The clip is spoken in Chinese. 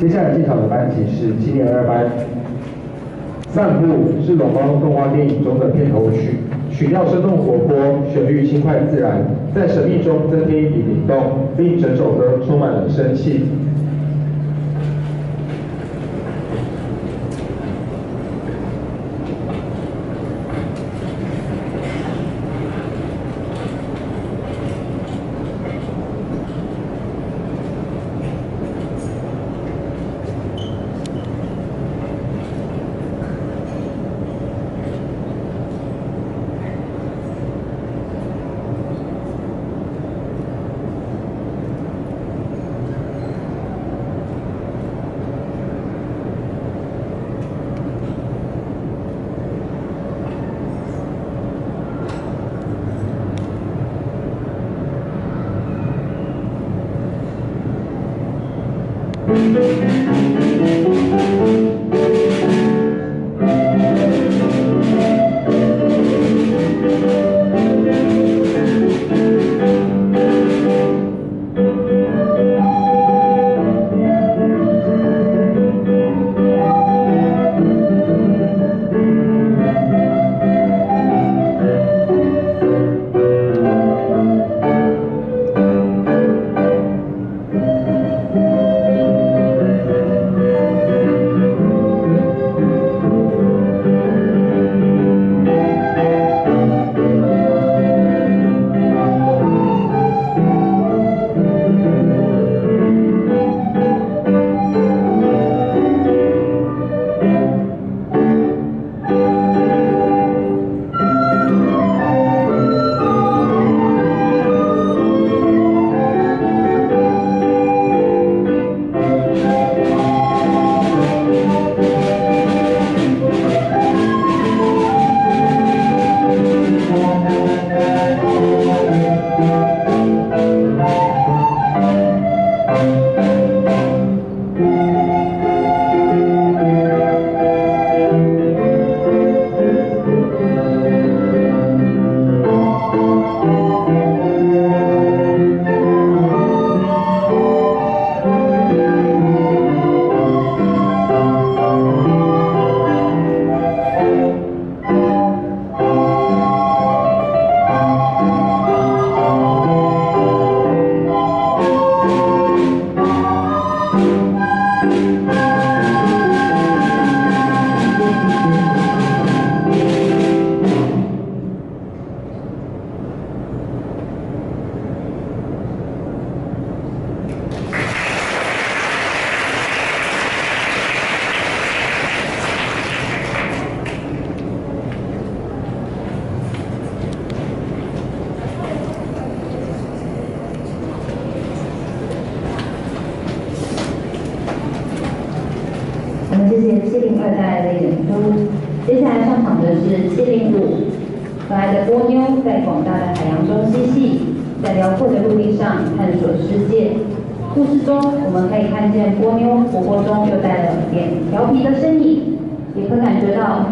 接下来进场的班级是七年二班，《散步》是龙猫动画电影中的片头曲，曲调生动活泼，旋律轻快自然，在神秘中增添一笔灵动，令整首歌充满了生气。我们谢谢七零二代的演出，接下来上场的是七零五，可爱的波妞在广大的海洋中嬉戏，在辽阔的陆地上探索世界。故事中我们可以看见波妞活泼中又带了点调皮的身影，也可感觉到。